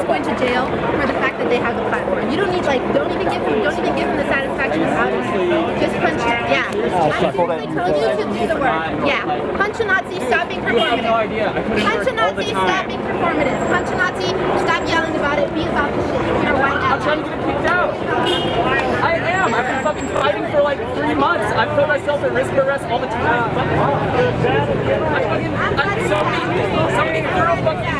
just going to jail for the fact that they have the platform. You don't need like don't even give them don't even give them the satisfaction of having just punch yeah. Oh, I'm telling you to do the work. Yeah. Punch a Nazi, stop being performative. Punch a Nazi, stop being performative. Punch a Nazi, stop yelling about it, be about the shit. You're a white I'm trying to get kicked out. I am. I've been fucking fighting for like three months. I put myself at risk of arrest all the time. I fucking, I fucking, so many, so many thorough fucking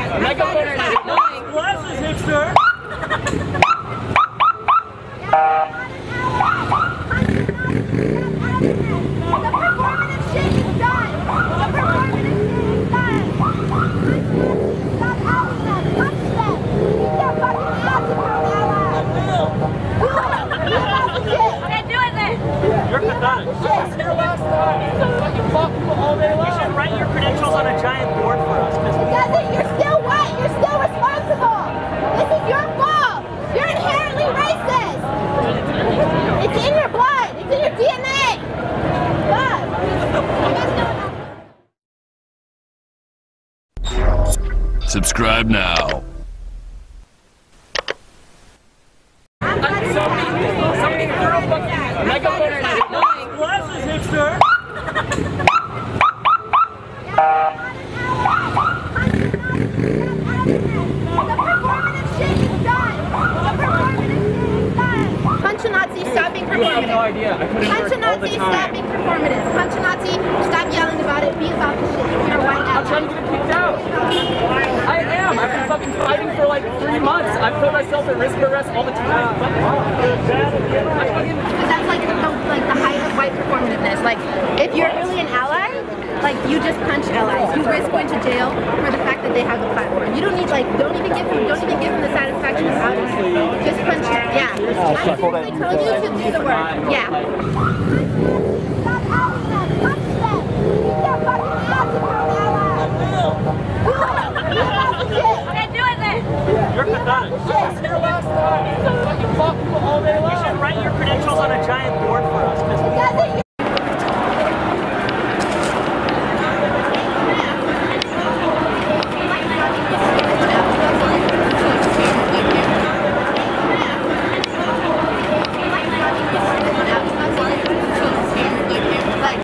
You're pathetic. here last time. Fucking fuck people all day You should write your credentials on a giant board for us. 'cause Doesn't you're still white. You're still responsible. This is your fault. You're inherently racist. It's in your blood. It's in your DNA. God. You guys know Subscribe now. A fucking megaphone at my Glasses, hipster! Punch a Nazi, stop being You no performative. idea. I put in Punch a work all the Nazi, stop time. being performative. Punch a Nazi, stop yelling about it, be about the shit. You're a white I'm trying to get kicked out. I am. I've been fucking fighting for like three months. I put myself at risk of arrest all the time performativeness. Like, if you're really an ally, like you just punch allies. You risk going to jail for the fact that they have a platform. You don't need like don't even give them don't even give them the satisfaction of outing. Just punch them. Yeah. Oh, I'm you to do the work. Yeah. You're pathetic.